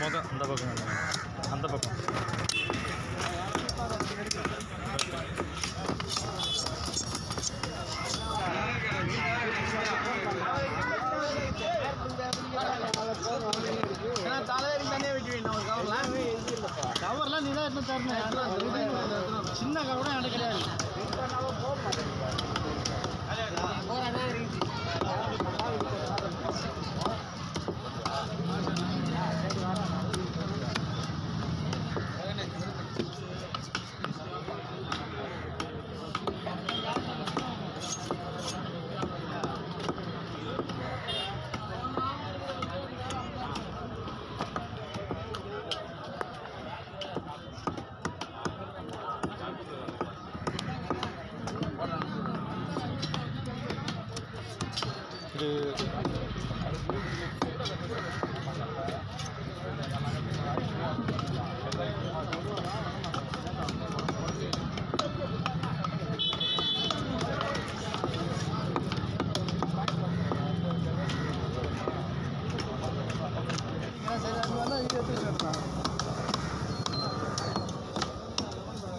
முகம் அந்த பக்கம் அந்த பக்கம். தலைவரி தனியாக வெட்டி வேணும் ஒரு கவர்லாம் கவர்லாம் நீ தான் எடுத்து தரணும் சின்ன கவர் கூட எனக்கு கிடையாது.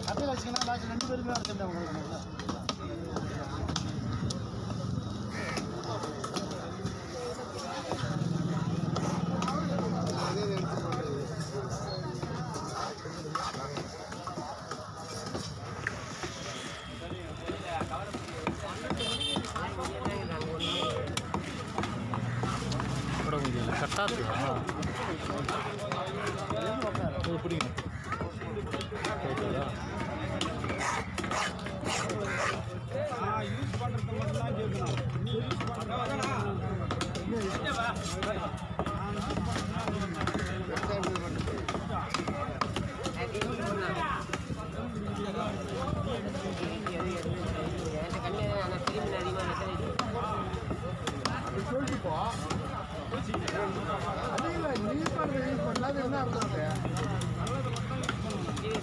앞에 가시거나 마시는 이별이 나왔습니다. तब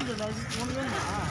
கரண்ட் உனக்கு